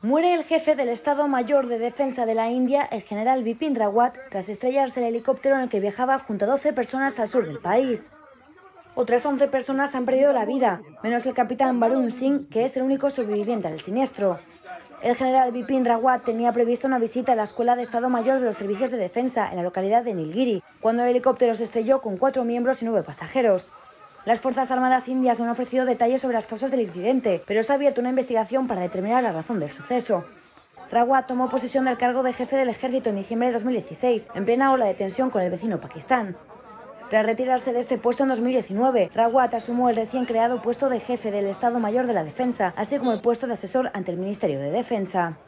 Muere el jefe del Estado Mayor de Defensa de la India, el general Bipin Rawat, tras estrellarse el helicóptero en el que viajaba junto a 12 personas al sur del país. Otras 11 personas han perdido la vida, menos el capitán Barun Singh, que es el único sobreviviente del siniestro. El general Bipin Rawat tenía prevista una visita a la Escuela de Estado Mayor de los Servicios de Defensa en la localidad de Nilgiri, cuando el helicóptero se estrelló con cuatro miembros y nueve pasajeros. Las Fuerzas Armadas indias no han ofrecido detalles sobre las causas del incidente, pero se ha abierto una investigación para determinar la razón del suceso. Rawat tomó posesión del cargo de jefe del ejército en diciembre de 2016, en plena ola de tensión con el vecino Pakistán. Tras retirarse de este puesto en 2019, Rawat asumió el recién creado puesto de jefe del Estado Mayor de la Defensa, así como el puesto de asesor ante el Ministerio de Defensa.